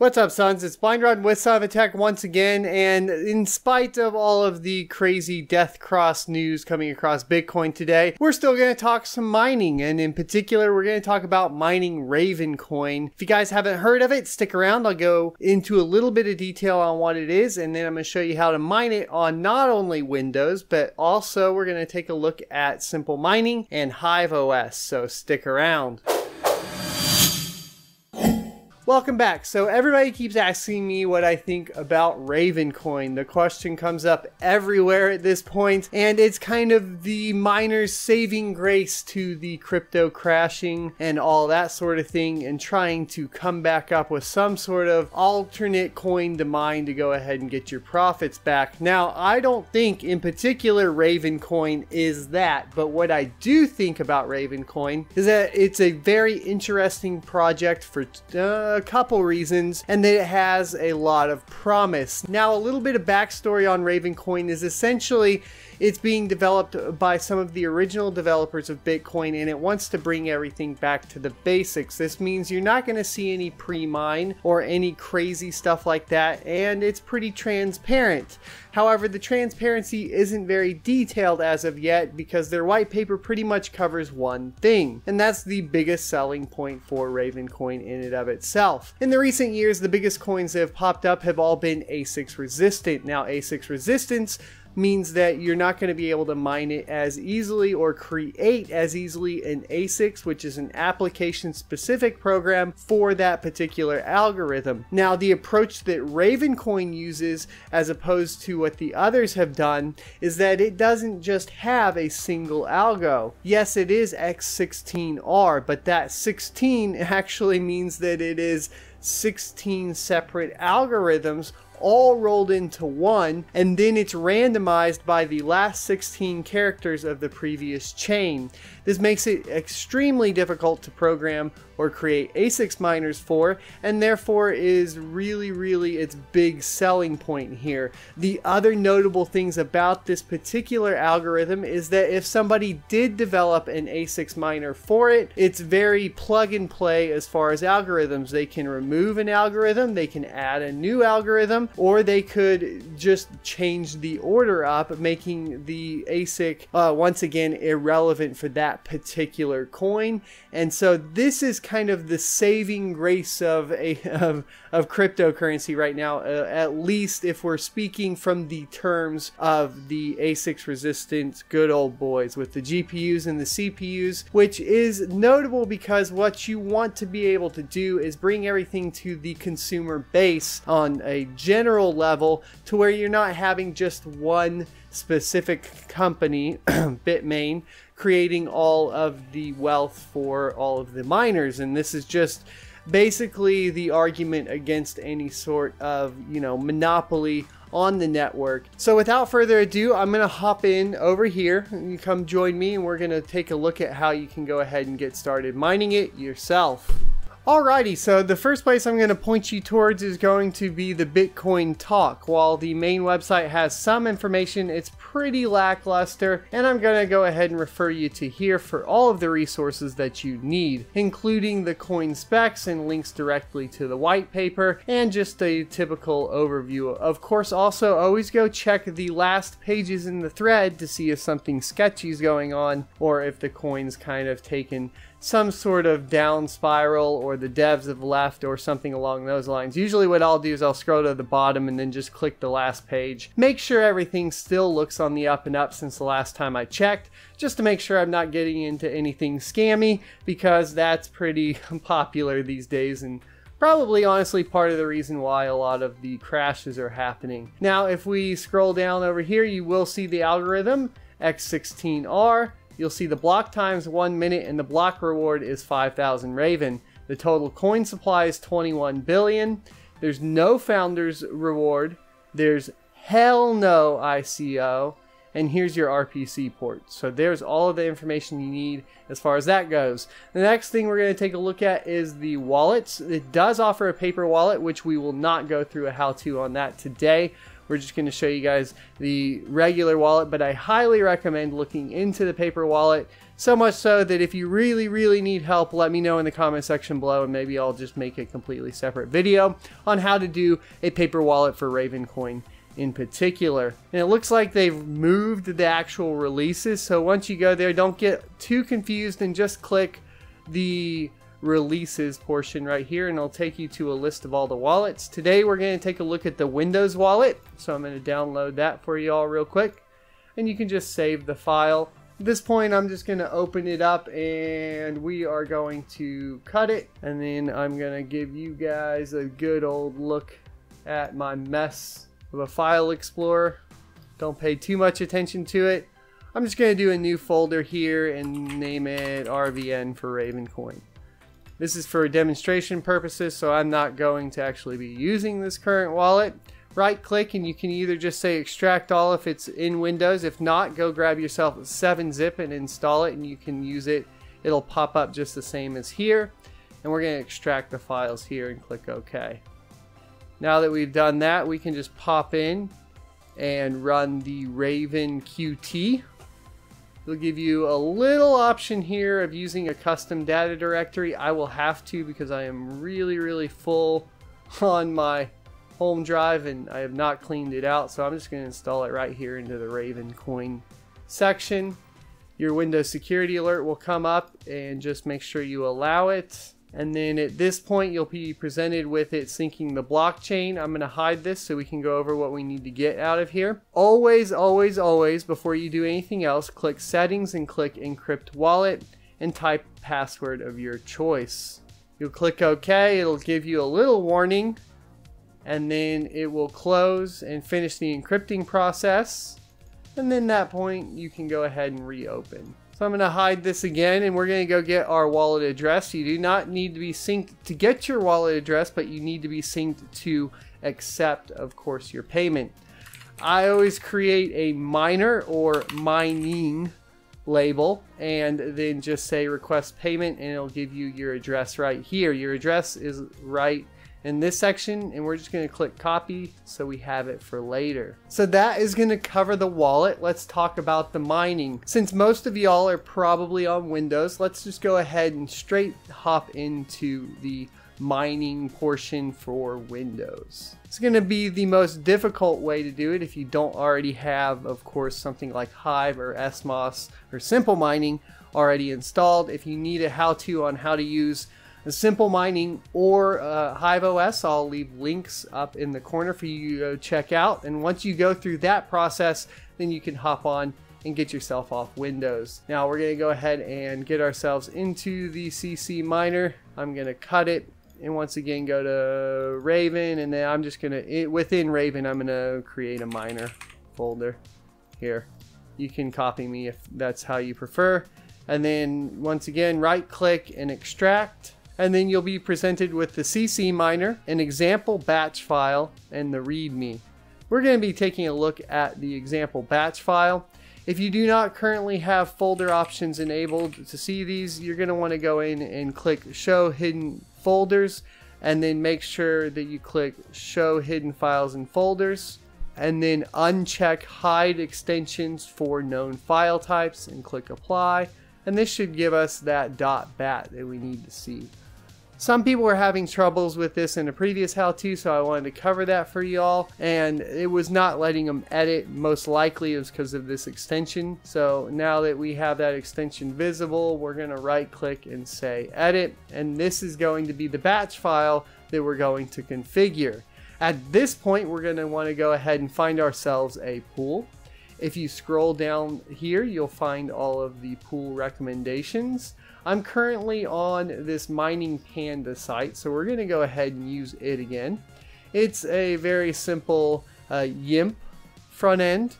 What's up, sons? It's Blind Rod with Son of a once again, and in spite of all of the crazy death cross news coming across Bitcoin today, we're still going to talk some mining, and in particular, we're going to talk about mining Raven Coin. If you guys haven't heard of it, stick around. I'll go into a little bit of detail on what it is, and then I'm going to show you how to mine it on not only Windows, but also we're going to take a look at Simple Mining and Hive OS. So stick around. Welcome back. So everybody keeps asking me what I think about Ravencoin. The question comes up everywhere at this point, and it's kind of the miner's saving grace to the crypto crashing and all that sort of thing, and trying to come back up with some sort of alternate coin to mine to go ahead and get your profits back. Now, I don't think in particular Ravencoin is that, but what I do think about Ravencoin is that it's a very interesting project for uh, a couple reasons, and that it has a lot of promise. Now, a little bit of backstory on Ravencoin is essentially it's being developed by some of the original developers of Bitcoin and it wants to bring everything back to the basics. This means you're not going to see any pre-mine or any crazy stuff like that and it's pretty transparent. However, the transparency isn't very detailed as of yet because their white paper pretty much covers one thing, and that's the biggest selling point for Ravencoin in and of itself. In the recent years, the biggest coins that have popped up have all been ASICS resistant. Now, ASICS resistance means that you're not going to be able to mine it as easily or create as easily an ASICS, which is an application specific program for that particular algorithm. Now, the approach that Ravencoin uses, as opposed to what the others have done, is that it doesn't just have a single algo. Yes, it is X16R, but that 16 actually means that it is 16 separate algorithms all rolled into one, and then it's randomized by the last 16 characters of the previous chain. This makes it extremely difficult to program or create ASICS miners for, and therefore is really, really its big selling point here. The other notable things about this particular algorithm is that if somebody did develop an ASICS miner for it, it's very plug and play as far as algorithms. They can remove an algorithm, they can add a new algorithm, or they could just change the order up, making the ASIC uh, once again irrelevant for that particular coin. And so this is kind of the saving grace of a of, of cryptocurrency right now, uh, at least if we're speaking from the terms of the ASICS resistant good old boys with the GPUs and the CPUs, which is notable because what you want to be able to do is bring everything to the consumer base on a general level to where you're not having just one specific company, Bitmain, creating all of the wealth for all of the miners. And this is just basically the argument against any sort of, you know, monopoly on the network. So without further ado, I'm going to hop in over here and you come join me and we're going to take a look at how you can go ahead and get started mining it yourself. Alrighty, so the first place I'm going to point you towards is going to be the Bitcoin Talk. While the main website has some information, it's pretty lackluster, and I'm going to go ahead and refer you to here for all of the resources that you need, including the coin specs and links directly to the white paper, and just a typical overview. Of course, also always go check the last pages in the thread to see if something sketchy is going on, or if the coin's kind of taken some sort of down spiral or the devs have left or something along those lines. Usually what I'll do is I'll scroll to the bottom and then just click the last page. Make sure everything still looks on the up and up since the last time I checked, just to make sure I'm not getting into anything scammy because that's pretty popular these days and probably honestly part of the reason why a lot of the crashes are happening. Now if we scroll down over here you will see the algorithm X16R you'll see the block times one minute and the block reward is 5,000 Raven. The total coin supply is 21 billion. There's no founder's reward. There's hell no ICO. And here's your RPC port. So there's all of the information you need as far as that goes. The next thing we're going to take a look at is the wallets. It does offer a paper wallet, which we will not go through a how-to on that today. We're just going to show you guys the regular wallet, but I highly recommend looking into the paper wallet. So much so that if you really, really need help, let me know in the comment section below and maybe I'll just make a completely separate video on how to do a paper wallet for Ravencoin in particular. And it looks like they've moved the actual releases. So once you go there, don't get too confused and just click the releases portion right here and it'll take you to a list of all the wallets. Today we're going to take a look at the Windows wallet. So I'm going to download that for you all real quick. And you can just save the file. At this point I'm just going to open it up and we are going to cut it. And then I'm going to give you guys a good old look at my mess of a file explorer. Don't pay too much attention to it. I'm just going to do a new folder here and name it RVN for Ravencoin. This is for demonstration purposes, so I'm not going to actually be using this current wallet. Right click and you can either just say extract all if it's in Windows. If not, go grab yourself 7-zip and install it and you can use it. It'll pop up just the same as here. And we're going to extract the files here and click OK. Now that we've done that, we can just pop in and run the Raven QT. It'll give you a little option here of using a custom data directory. I will have to because I am really, really full on my home drive and I have not cleaned it out. So I'm just going to install it right here into the Raven coin section. Your Windows security alert will come up and just make sure you allow it. And then at this point, you'll be presented with it syncing the blockchain. I'm going to hide this so we can go over what we need to get out of here. Always, always, always, before you do anything else, click settings and click encrypt wallet and type password of your choice. You'll click OK. It'll give you a little warning and then it will close and finish the encrypting process. And then that point, you can go ahead and reopen. So I'm going to hide this again and we're going to go get our wallet address. You do not need to be synced to get your wallet address, but you need to be synced to accept, of course, your payment. I always create a miner or mining label and then just say request payment and it'll give you your address right here. Your address is right in this section and we're just going to click copy so we have it for later. So that is going to cover the wallet. Let's talk about the mining. Since most of y'all are probably on Windows, let's just go ahead and straight hop into the mining portion for Windows. It's going to be the most difficult way to do it if you don't already have, of course, something like Hive or SMOS or Simple Mining already installed. If you need a how-to on how to use Simple Mining or uh, Hive OS. I'll leave links up in the corner for you to check out. And once you go through that process, then you can hop on and get yourself off Windows. Now we're going to go ahead and get ourselves into the CC Miner. I'm going to cut it and once again go to Raven and then I'm just going to, within Raven, I'm going to create a miner folder here. You can copy me if that's how you prefer. And then once again, right click and extract and then you'll be presented with the CC miner, an example batch file, and the README. We're going to be taking a look at the example batch file. If you do not currently have folder options enabled to see these, you're going to want to go in and click show hidden folders and then make sure that you click show hidden files and folders and then uncheck hide extensions for known file types and click apply and this should give us that dot .bat that we need to see. Some people were having troubles with this in a previous how-to, so I wanted to cover that for y'all. And it was not letting them edit. Most likely it was because of this extension. So now that we have that extension visible, we're going to right click and say edit. And this is going to be the batch file that we're going to configure. At this point, we're going to want to go ahead and find ourselves a pool. If you scroll down here, you'll find all of the pool recommendations. I'm currently on this Mining Panda site, so we're going to go ahead and use it again. It's a very simple uh, YIIMP front end.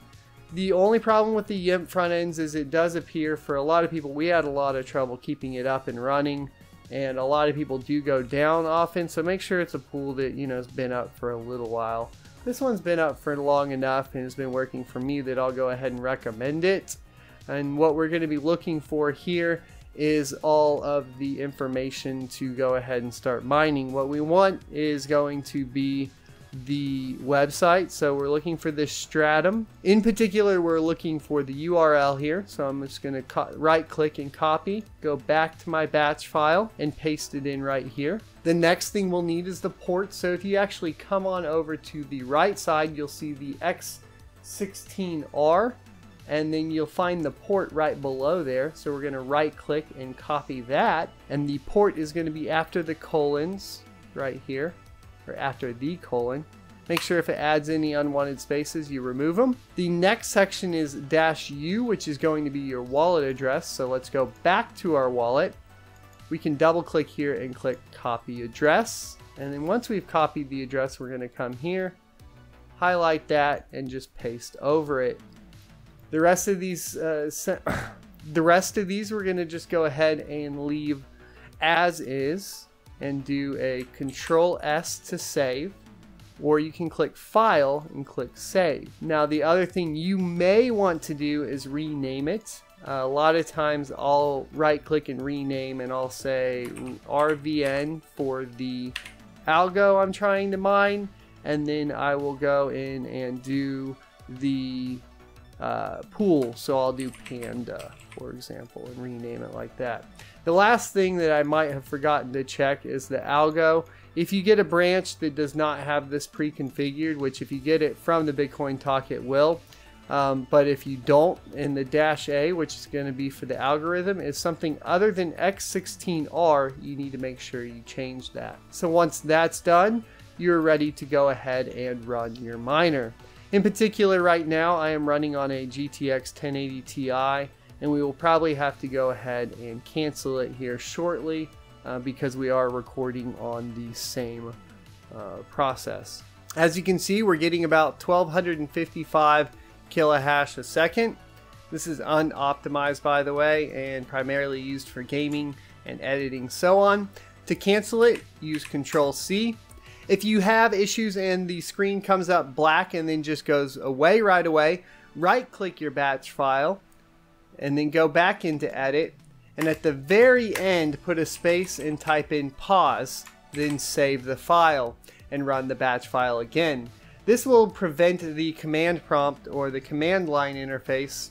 The only problem with the YIIMP front ends is it does appear for a lot of people, we had a lot of trouble keeping it up and running, and a lot of people do go down often, so make sure it's a pool that, you know, has been up for a little while. This one's been up for long enough and has been working for me that I'll go ahead and recommend it. And what we're going to be looking for here is all of the information to go ahead and start mining. What we want is going to be the website. So we're looking for this stratum. In particular, we're looking for the URL here. So I'm just going to right click and copy, go back to my batch file and paste it in right here. The next thing we'll need is the port. So if you actually come on over to the right side, you'll see the X16R and then you'll find the port right below there. So we're going to right click and copy that. And the port is going to be after the colons right here, or after the colon. Make sure if it adds any unwanted spaces, you remove them. The next section is dash U, which is going to be your wallet address. So let's go back to our wallet. We can double click here and click copy address. And then once we've copied the address, we're going to come here, highlight that, and just paste over it. The rest of these, uh, the rest of these, we're gonna just go ahead and leave as is and do a Control S to save or you can click file and click save. Now the other thing you may want to do is rename it. Uh, a lot of times I'll right click and rename and I'll say RVN for the algo I'm trying to mine and then I will go in and do the uh, pool. So I'll do Panda, for example, and rename it like that. The last thing that I might have forgotten to check is the algo. If you get a branch that does not have this pre-configured, which if you get it from the Bitcoin Talk, it will. Um, but if you don't, in the dash A, which is going to be for the algorithm, is something other than X16R, you need to make sure you change that. So once that's done, you're ready to go ahead and run your miner. In particular, right now, I am running on a GTX 1080 Ti, and we will probably have to go ahead and cancel it here shortly uh, because we are recording on the same uh, process. As you can see, we're getting about 1255 kilohash a second. This is unoptimized, by the way, and primarily used for gaming and editing, so on. To cancel it, use Control C if you have issues and the screen comes up black and then just goes away right away, right click your batch file and then go back into edit and at the very end put a space and type in pause then save the file and run the batch file again. This will prevent the command prompt or the command line interface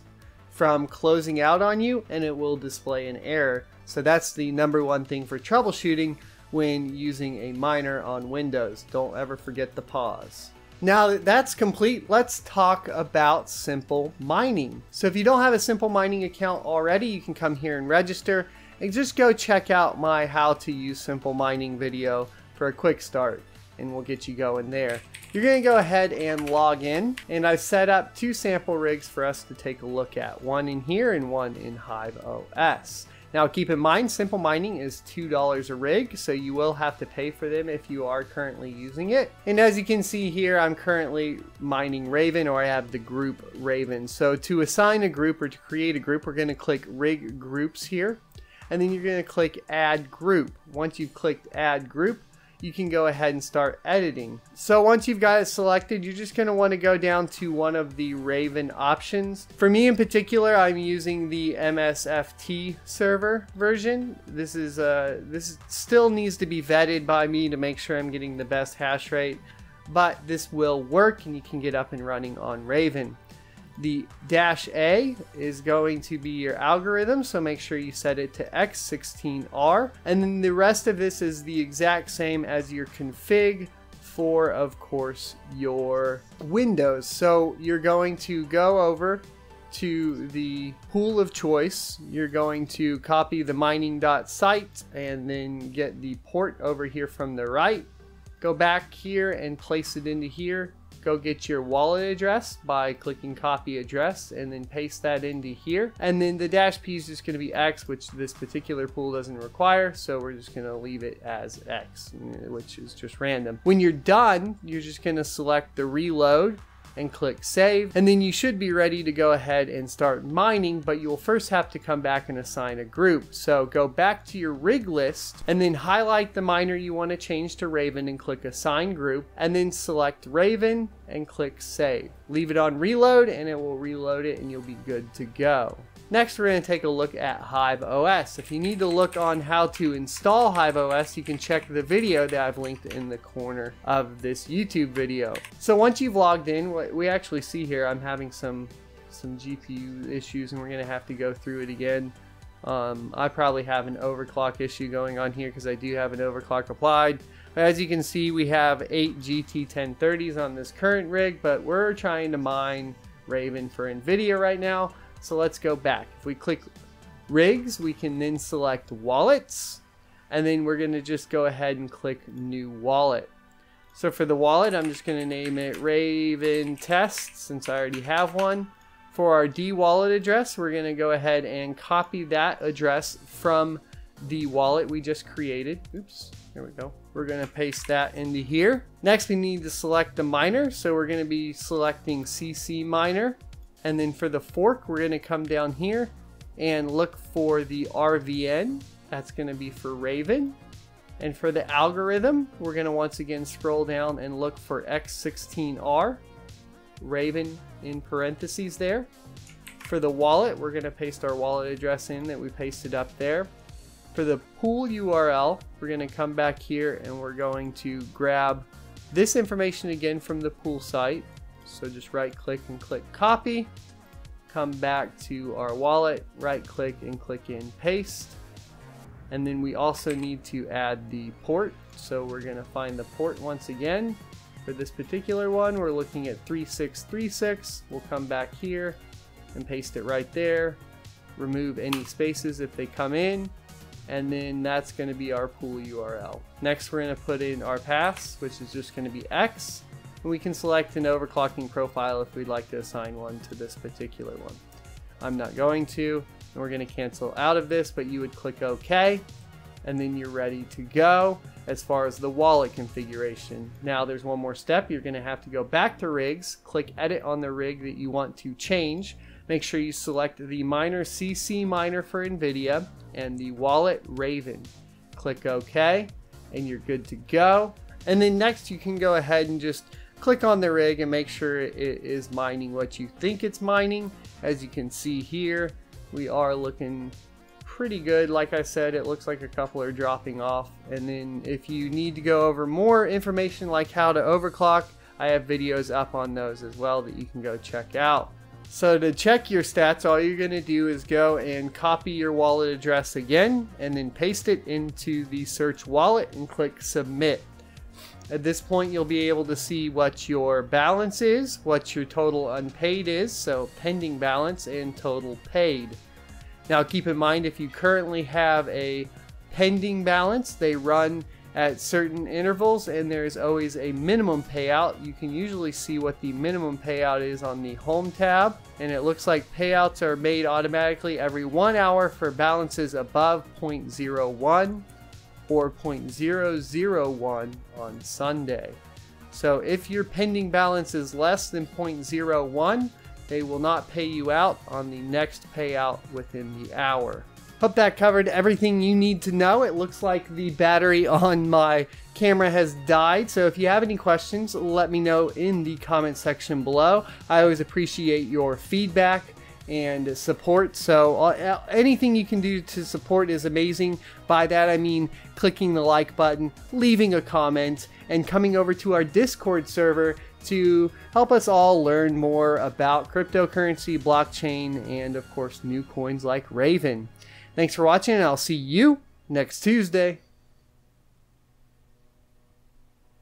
from closing out on you and it will display an error. So that's the number one thing for troubleshooting when using a miner on Windows. Don't ever forget the pause. Now that that's complete, let's talk about simple mining. So if you don't have a simple mining account already, you can come here and register and just go check out my how to use simple mining video for a quick start and we'll get you going there. You're to go ahead and log in and I've set up two sample rigs for us to take a look at, one in here and one in Hive OS. Now keep in mind, Simple Mining is $2 a rig, so you will have to pay for them if you are currently using it. And as you can see here, I'm currently mining Raven, or I have the group Raven. So to assign a group or to create a group, we're going to click Rig Groups here. And then you're going to click Add Group. Once you've clicked Add Group, you can go ahead and start editing. So once you've got it selected, you're just want to go down to one of the Raven options. For me in particular, I'm using the MSFT server version. This is uh, this still needs to be vetted by me to make sure I'm getting the best hash rate, but this will work and you can get up and running on Raven. The dash A is going to be your algorithm, so make sure you set it to X16R. And then the rest of this is the exact same as your config for, of course, your Windows. So you're going to go over to the pool of choice. You're going to copy the mining.site and then get the port over here from the right. Go back here and place it into here go get your wallet address by clicking copy address and then paste that into here. And then the dash P is just going to be X, which this particular pool doesn't require. So we're just going to leave it as X, which is just random. When you're done, you're just going to select the reload and click save. And then you should be ready to go ahead and start mining, but you'll first have to come back and assign a group. So go back to your rig list and then highlight the miner you want to change to Raven and click assign group and then select Raven and click save. Leave it on reload and it will reload it and you'll be good to go. Next, we're going to take a look at Hive OS. If you need to look on how to install Hive OS, you can check the video that I've linked in the corner of this YouTube video. So once you've logged in, what we actually see here, I'm having some some GPU issues and we're going to have to go through it again. Um, I probably have an overclock issue going on here because I do have an overclock applied. As you can see, we have 8 GT 1030s on this current rig, but we're trying to mine Raven for NVIDIA right now. So let's go back. If we click rigs, we can then select wallets. And then we're going to just go ahead and click new wallet. So for the wallet, I'm just going to name it Raven Test since I already have one. For our D wallet address, we're going to go ahead and copy that address from the wallet we just created. Oops, there we go. We're going to paste that into here. Next, we need to select the miner. So we're going to be selecting CC miner. And then for the fork, we're going to come down here and look for the RVN. That's going to be for Raven. And for the algorithm, we're going to once again scroll down and look for X16R, Raven in parentheses there. For the wallet, we're going to paste our wallet address in that we pasted up there. For the pool URL, we're going to come back here and we're going to grab this information again from the pool site. So just right click and click copy. Come back to our wallet, right click and click in paste. And then we also need to add the port. So we're going to find the port once again. For this particular one, we're looking at 3636. We'll come back here and paste it right there. Remove any spaces if they come in. And then that's to be our pool URL. Next, we're to put in our paths, which is just to be X. We can select an overclocking profile if we'd like to assign one to this particular one. I'm not going to, and we're going to cancel out of this, but you would click OK, and then you're ready to go as far as the wallet configuration. Now there's one more step. You're going to have to go back to rigs, click edit on the rig that you want to change. Make sure you select the miner CC miner for NVIDIA and the wallet Raven. Click OK, and you're good to go. And then next you can go ahead and just click on the rig and make sure it is mining what you think it's mining. As you can see here, we are looking pretty good. Like I said, it looks like a couple are dropping off. And then if you need to go over more information like how to overclock, I have videos up on those as well that you can go check out. So to check your stats, all you're going to do is go and copy your wallet address again and then paste it into the search wallet and click submit. At this point, you'll be able to see what your balance is, what your total unpaid is, so pending balance and total paid. Now keep in mind if you currently have a pending balance, they run at certain intervals and there's always a minimum payout. You can usually see what the minimum payout is on the home tab and it looks like payouts are made automatically every one hour for balances above 0.01 or 0.001 on Sunday. So if your pending balance is less than 0.01, they will not pay you out on the next payout within the hour. Hope that covered everything you need to know. It looks like the battery on my camera has died. So if you have any questions, let me know in the comment section below. I always appreciate your feedback and support. So uh, anything you can do to support is amazing. By that I mean clicking the like button, leaving a comment, and coming over to our Discord server to help us all learn more about cryptocurrency, blockchain, and of course new coins like Raven. Thanks for watching and I'll see you next Tuesday.